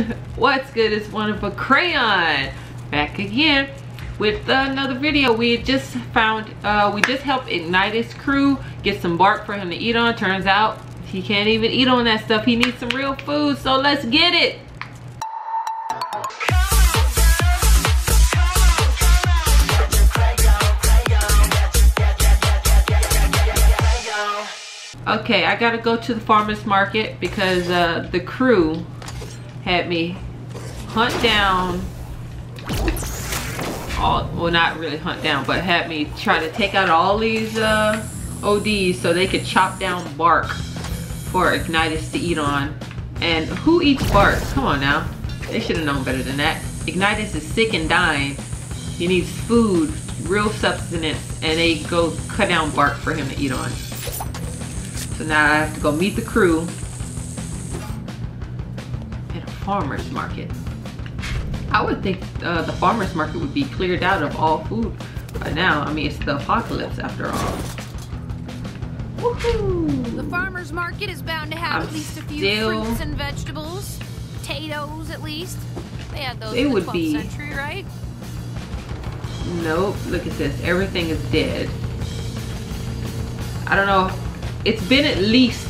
What's good is one of a crayon. Back again with another video. We just found, uh, we just helped Ignatius crew get some bark for him to eat on. Turns out he can't even eat on that stuff. He needs some real food, so let's get it. Okay, I gotta go to the farmer's market because uh, the crew had me hunt down all, well not really hunt down, but had me try to take out all these uh, ODs so they could chop down bark for Ignatius to eat on. And who eats bark? Come on now. They should have known better than that. Ignatius is sick and dying. He needs food, real substance, and they go cut down bark for him to eat on. So now I have to go meet the crew farmer's market. I would think uh, the farmer's market would be cleared out of all food by now. I mean, it's the apocalypse after all. Woohoo! The farmer's market is bound to have I'm at least a few still- fruits and vegetables. Potatoes, at least. They had those It in the would 12th be- century, right? Nope, look at this. Everything is dead. I don't know. It's been at least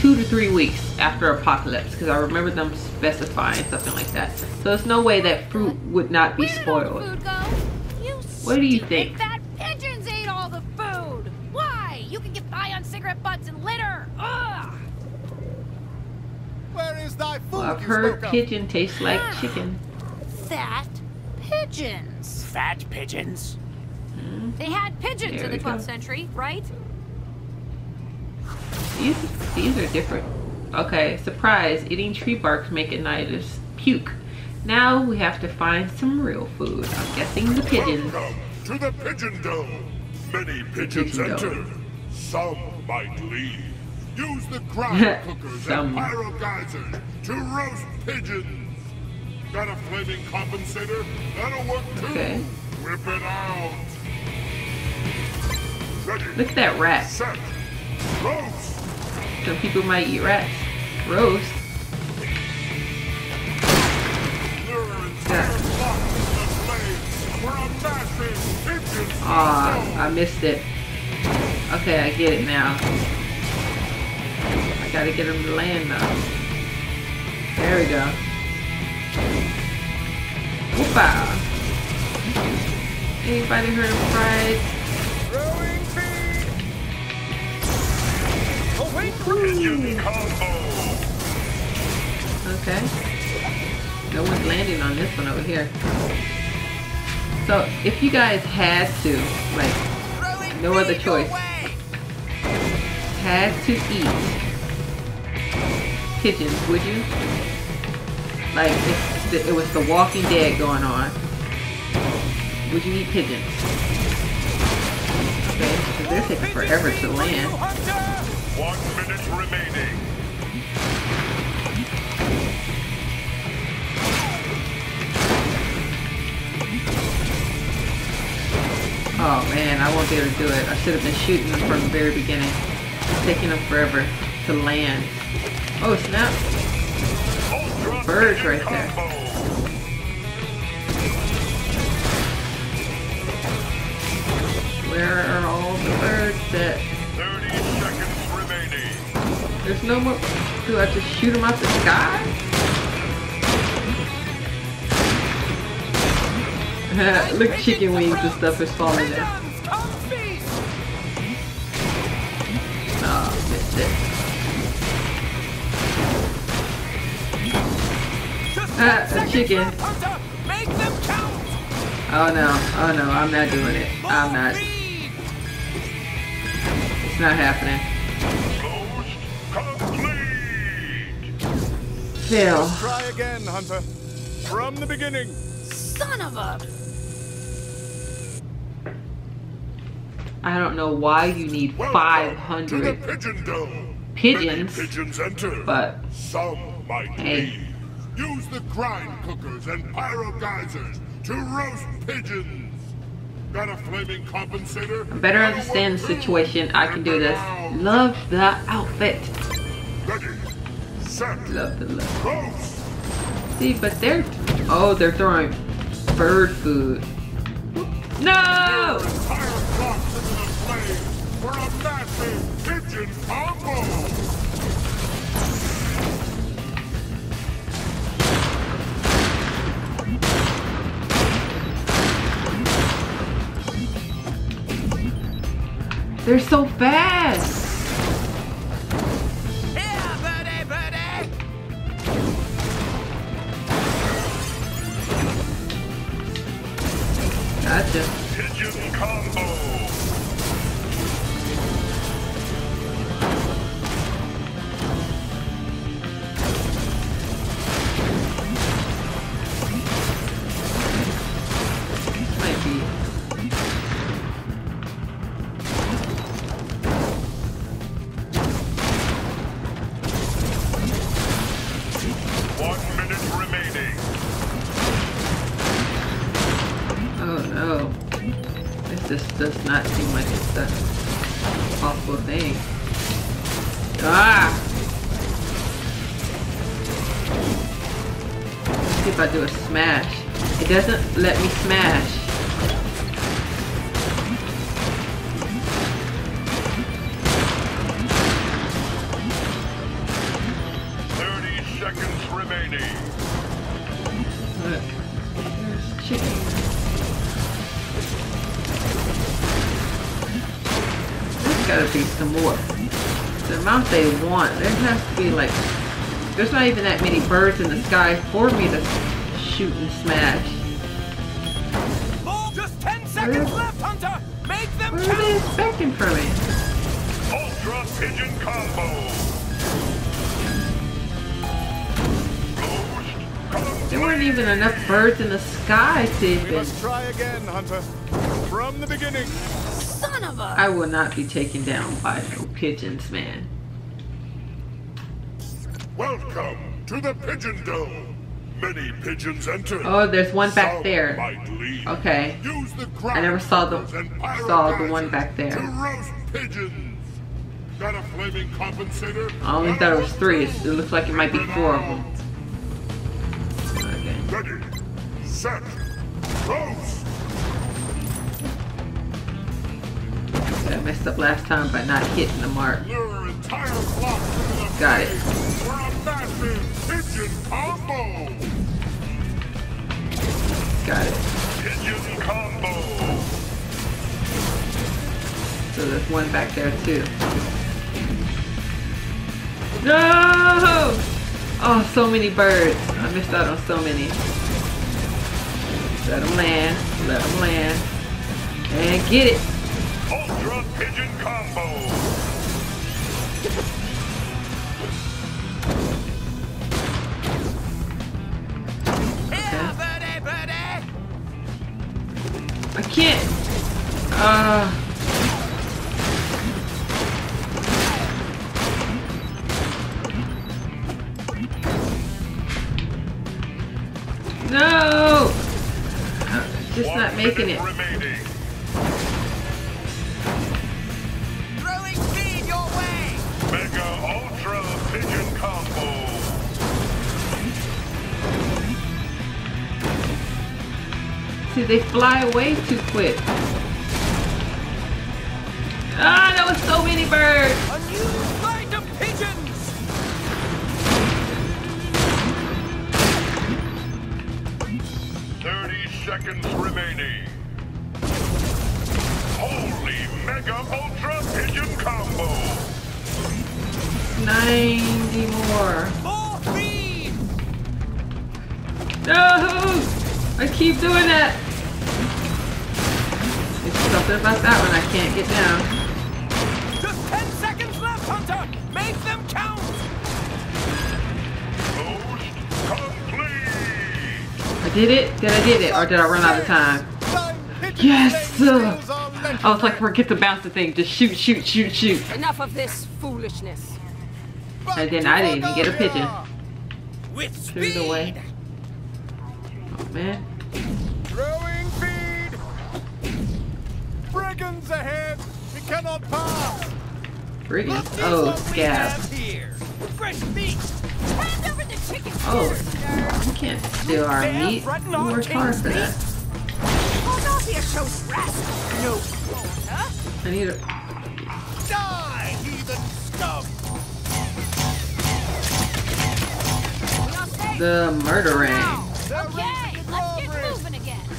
two to three weeks after apocalypse because I remember them specifying something like that. So there's no way that fruit would not be Where did all the spoiled. food go? You What do you think? Fat pigeons ate all the food. Why? You can get by on cigarette butts and litter. Ugh! Where is thy food, Well, I've you heard spoke of? pigeon tastes like chicken. Fat pigeons. Fat pigeons? Hmm? They had pigeons There in the we go. 12th century, right? These, these are different. Okay, surprise. Eating tree bark make Ignatius puke. Now we have to find some real food. I'm guessing the pigeons. Welcome to the Pigeon Dome. Many pigeons Pigeon enter. Dome. Some might leave. Use the ground cookers and pyro geysers to roast pigeons. Got a flaming compensator? That'll work too. Okay. Whip it out. Ready. Look at that rat. Set. Roast. Some people might eat rats. Roast. Ah, Lure entire flock into the flames for a massive pigeon Aw, I missed it. Okay, I get it now. I gotta get him to land now. There we go. Whoopa! Anybody heard of fries? Okay. No one's landing on this one over here. So, if you guys had to, like, No other choice. had to eat pigeons, would you? Like, if the- it was The Walking Dead going on, would you eat pigeons? Okay, because they're taking forever to land. One minute remaining. Oh man, I won't be able to do it. I should have been shooting them from the very beginning. It's taking them forever to land. Oh snap. Birds right there. Where are all the birds that... 30 seconds remaining. There's no more... Do I just shoot them out the sky? Look, chicken wings and stuff is falling down. Oh, missed it. Ah, chicken. Oh no, oh no, I'm not doing it. I'm not. It's not happening. Complete. Fail. Try again, Hunter. From the beginning. Son of a... I don't know why you need Welcome to the 500 Pigeon Dome. pigeons, Many pigeons enter. but Some might Hey. leave. Use the grind cookers and pyro geysers to roast pigeons. Got a flaming compensator? I better understand the situation. I can do this. Love the outfit. Ready, set, Love the roast. See, but they're oh, they're throwing bird food. No! Entire flocks into the flames for a massive pigeon combo! They're so fast. Gotcha. Pigeon combo! This does not seem like it's a possible thing. Ah! Let's see if I do a smash. It doesn't let me smash. Thirty seconds remaining. Look. There's chicken. Gotta be some more. The amount they want, there has to be like, there's not even that many birds in the sky for me to shoot and smash. Just ten seconds left, Hunter! Make them What are they expecting from me? Ultra pigeon combo. There weren't even enough birds in the sky to We even. must try again, Hunter. From the beginning. Son of a... I will not be taken down by no pigeons, man. Welcome to the Pigeon Dome. Many pigeons enter. Oh, there's one back Some there. Okay. Use the I never saw the- saw the one back there. To roast pigeons. Got a flaming compensator? I only thought it was three. It looks like it might be four of them. Okay. Ready, set, roast. I messed up last time by not hitting the mark. Got it. Got it. So there's one back there too. No! Oh, so many birds. I missed out on so many. Let them land. Let them land. And get it. Ultra pigeon combo. Here, birdie, birdie! I can't. Uh. No! I'm just One not making it. Remaining. See, they fly away too quick. Ah, that was so many birds. A new flight of pigeons! Thirty seconds remaining. Holy Mega Ultra Pigeon Combo. 90 more. More speed! No! I keep doing it! It's something about that one I can't get down. Just ten seconds left, Hunter! Make them count! Ghost complete. I did it? Did I did it? Or did I run out of time? Yes! I was like, forget the bouncer thing. Just shoot, shoot, shoot, shoot. Enough of this foolishness. And then I didn't even get a pigeon. With Threw it away. Oh, man. Throwing feed! Brigands ahead! We cannot pass! Brigands. Lucky Oh, what we scab. have here. fresh meat! Hand over the chicken Oh, we can't steal our Dare meat. threaten We our worked hard king's for that. Philadelphia shows rascal. No quarter. I need a. Die, heathen scum! We? The murdering. Okay,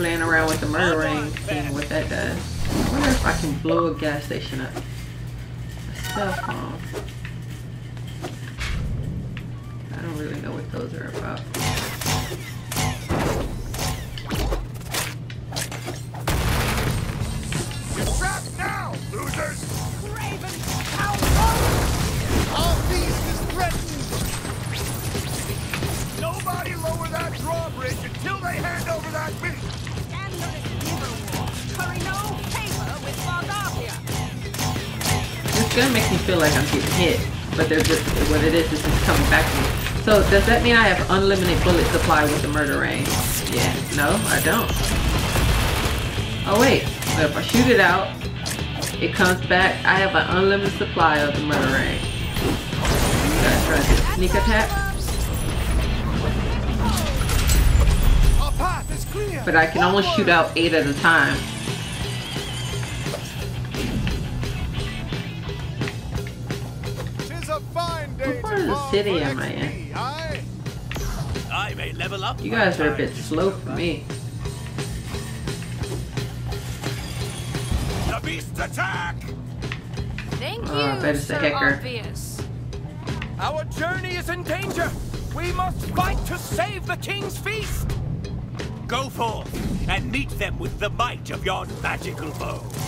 Playing around with the murder ring, seeing what that does. I wonder if I can blow a gas station up. A cell phone. I don't really know what those are about. Feel like I'm getting hit, but they're just what it is is just coming back to me. So does that mean I have unlimited bullet supply with the murder ring? Yeah. No, I don't. Oh wait, but if I shoot it out, it comes back. I have an unlimited supply of the murder ring. Gotta try to sneak attack, Our path is clear! but I can only shoot out eight at a time. Of the city am I in? I, I may level up. You guys are a bit slow for me. The beast attack! Thank oh, you, Oh, I bet it's the Sir hacker. Obvious. Our journey is in danger! We must fight to save the king's feast! Go forth and meet them with the might of your magical bow.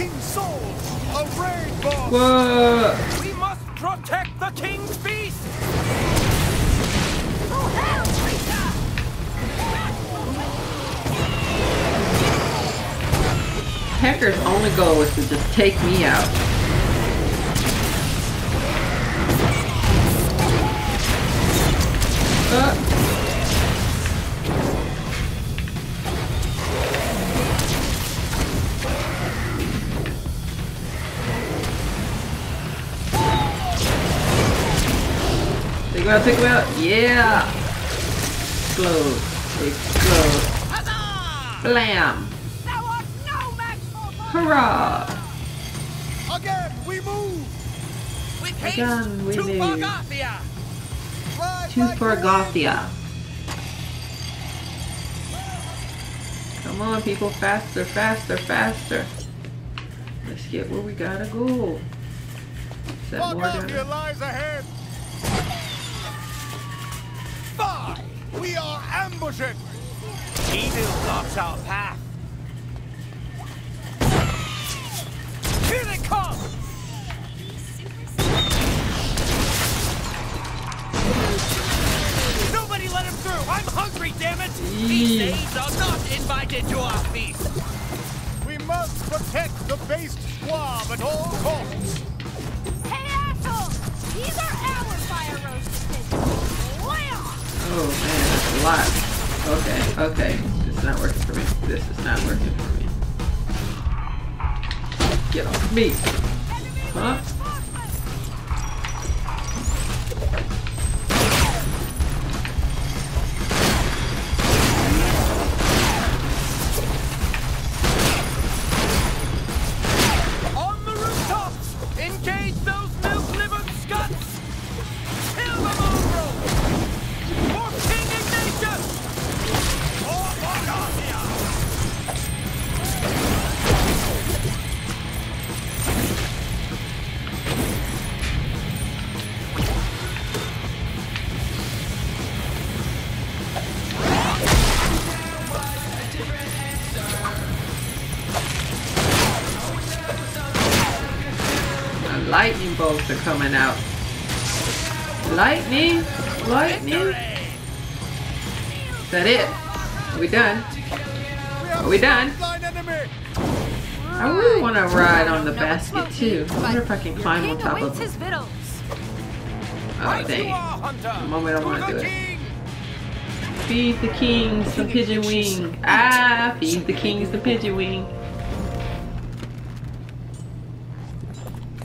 King's soul, a rainbow! Whoa! We must protect the king's feast! Oh, hell, Rita! Hacker's only goal is to just take me out. Uh, Take him out, take him out. Yeah! Explode. Explode. Huzzah! Blam! Thou art no match for Hurrah! Again, we move! With haste Again, we to move. Bargathia! Ride To like the wind! Come on, people, faster, faster, faster. Let's get where we gotta go. Is that more Bargathia down? Lies ahead! Fie! We are ambushing! Evil blocks our path! Here they come! Nobody let him through! I'm hungry, damn it! These Yee. days are not invited to our feast! We must protect the base squab at all costs! Okay, okay. This is not working for me. This is not working for me. Get off me. Huh? Coming out. Lightning? Lightning? Is that it? Are we done? Are we done? I really want to ride on the basket too. I wonder if I can climb on top of it. Oh dang. The moment I To wanna the do it. king! Feed the king some pigeon wing. Ah, feed the king some pigeon wing.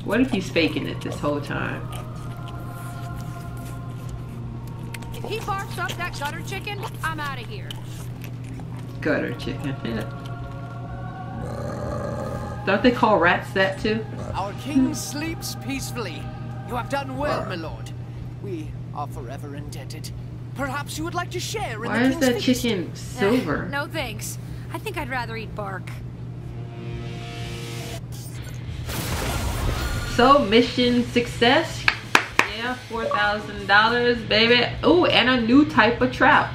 What if he's faking it this whole time? If he barks up that gutter chicken, I'm out of here. Gutter chicken. Don't they call rats that too? Our king sleeps peacefully. You have done well, my lord. We are forever indebted. Perhaps you would like to share in Why the is that feast? chicken eh, silver? No thanks. I think I'd rather eat bark. So mission success. Yeah, four thousand dollars, baby. Oh, and a new type of trap.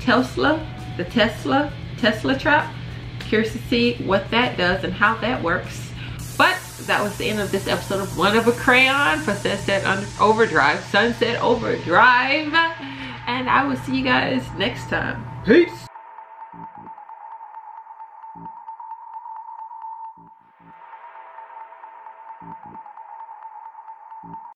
Tesla, the Tesla, Tesla trap. Curious to see what that does and how that works. But that was the end of this episode of One of a Crayon for Sunset Overdrive. Sunset Overdrive. And I will see you guys next time. Peace.